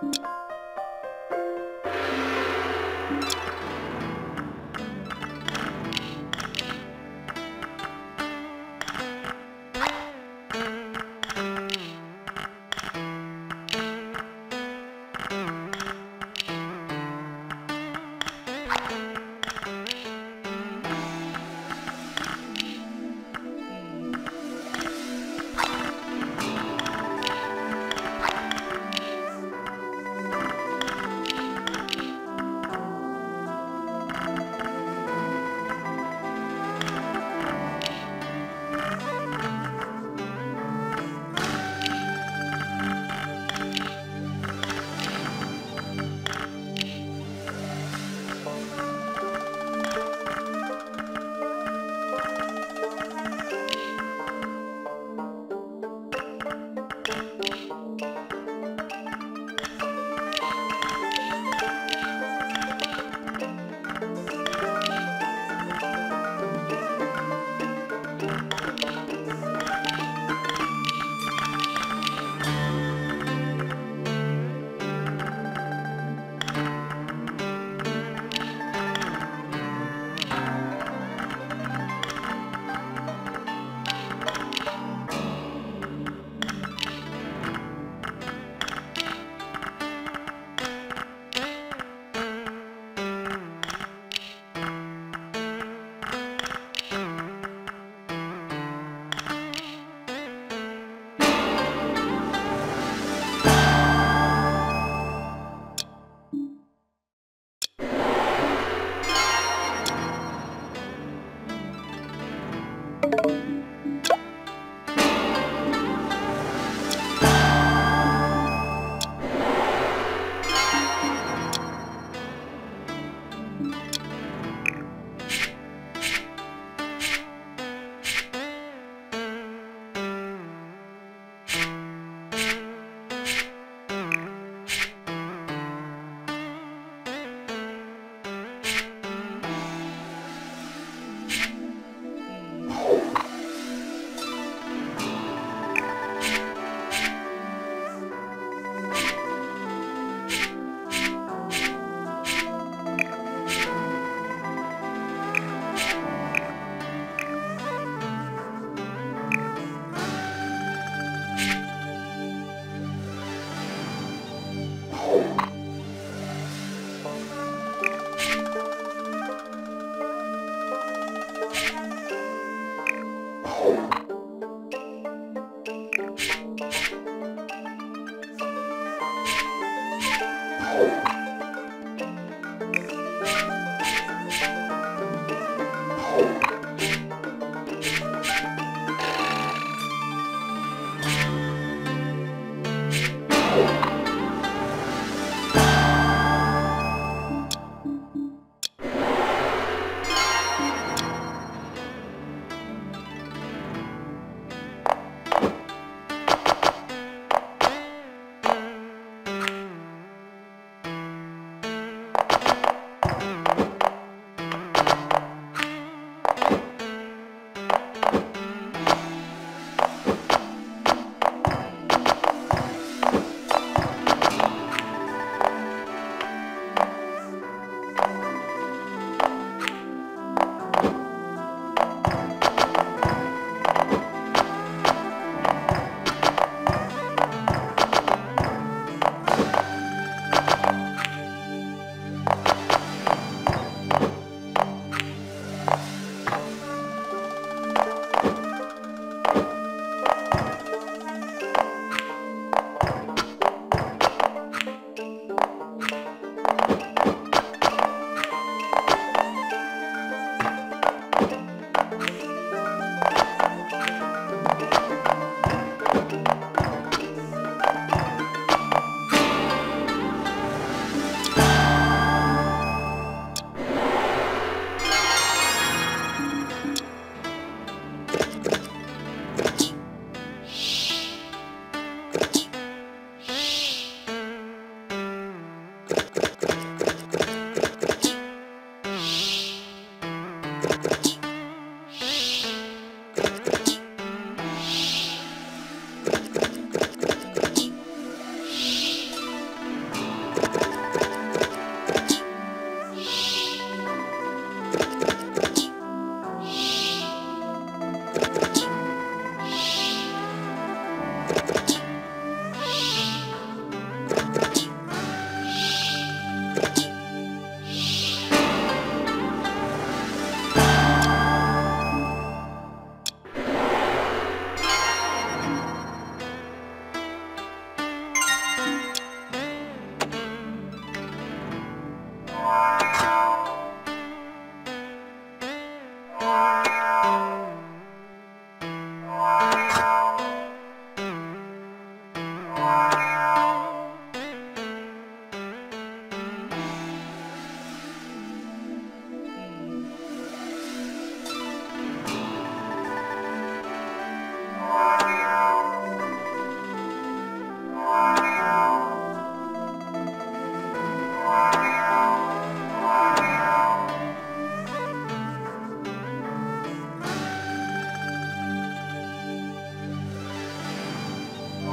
you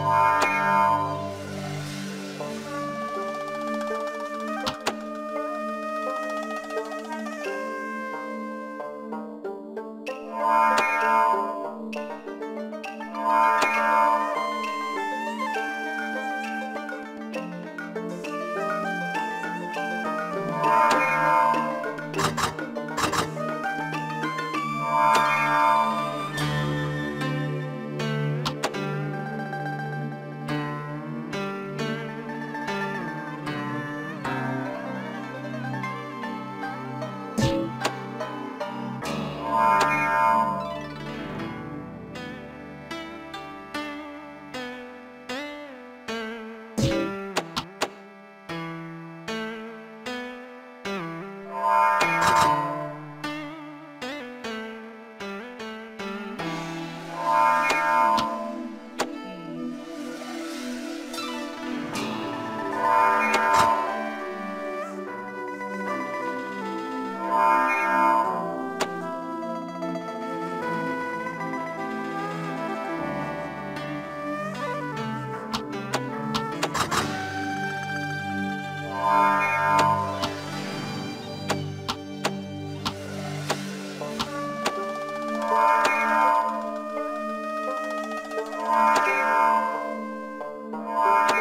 Música Bye.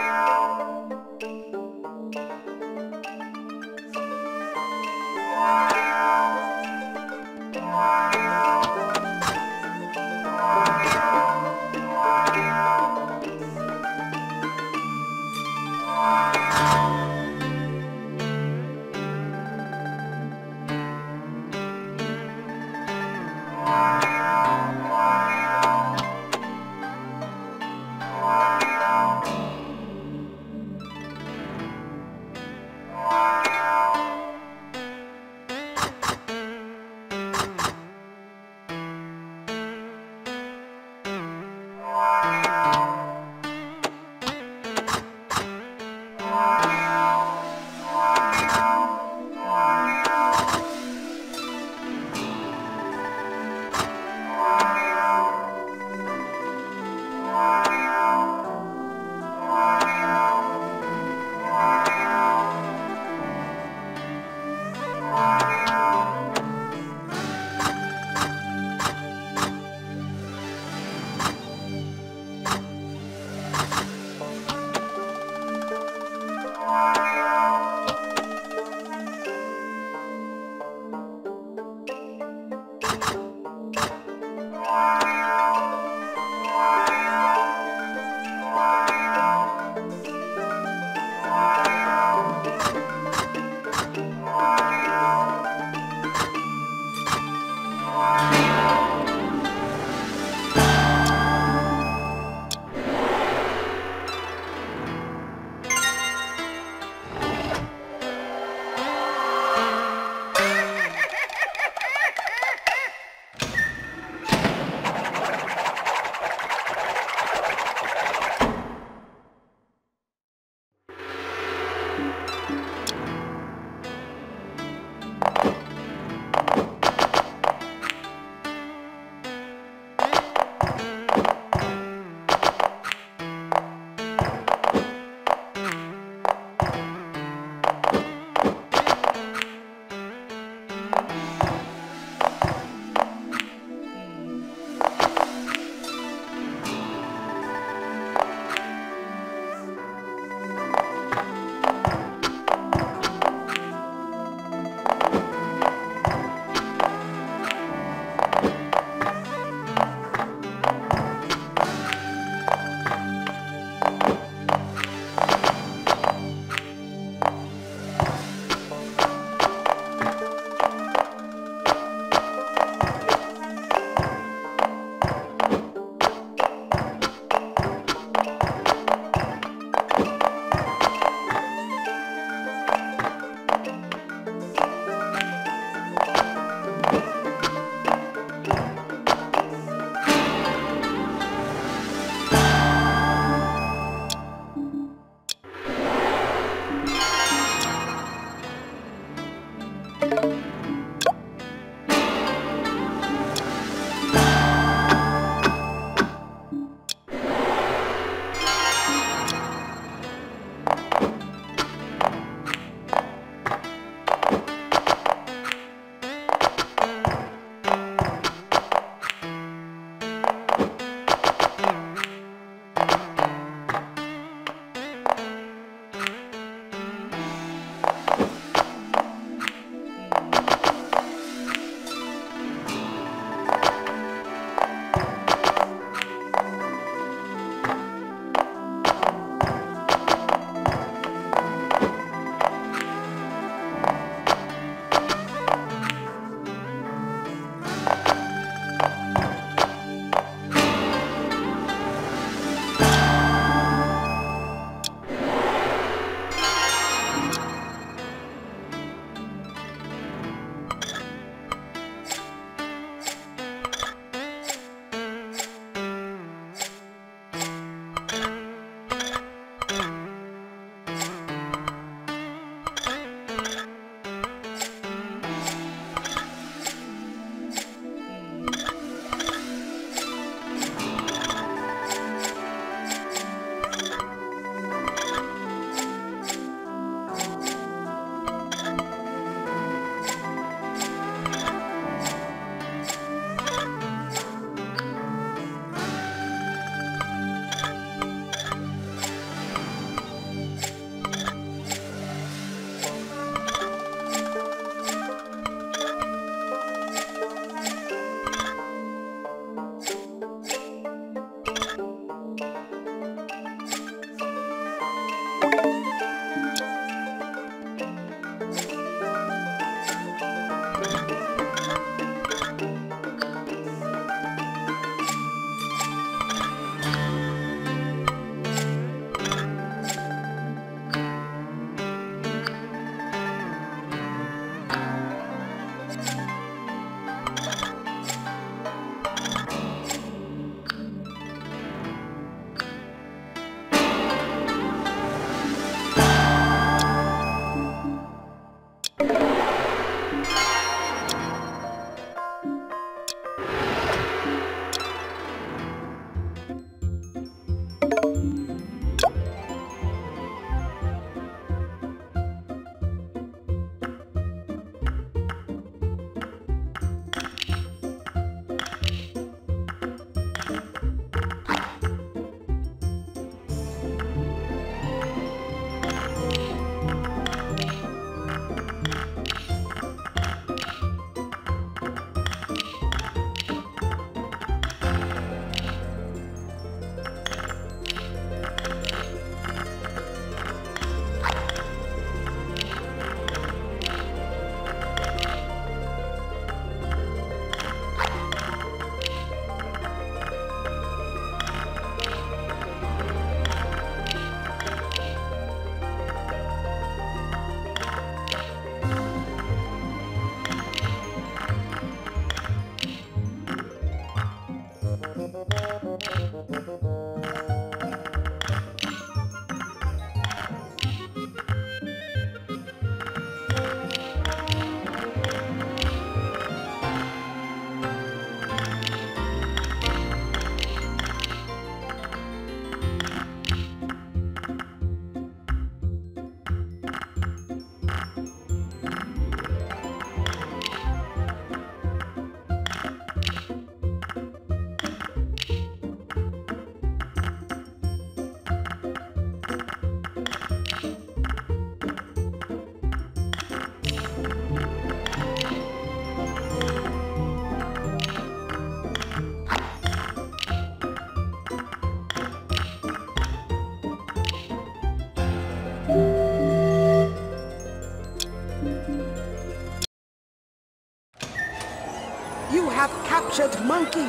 Captured monkey.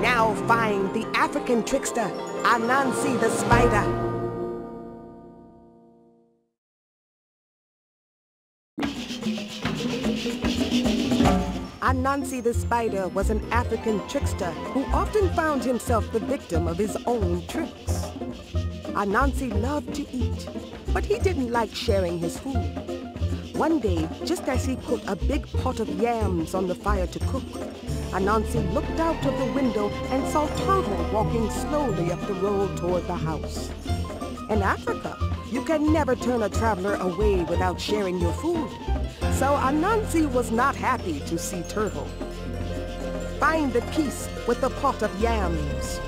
Now find the African trickster, Anansi the spider. Anansi the spider was an African trickster who often found himself the victim of his own tricks. Anansi loved to eat, but he didn't like sharing his food. One day, just as he put a big pot of yams on the fire to cook, Anansi looked out of the window and saw Turtle walking slowly up the road toward the house. In Africa, you can never turn a traveler away without sharing your food. So Anansi was not happy to see Turtle. Find the piece with the pot of yams.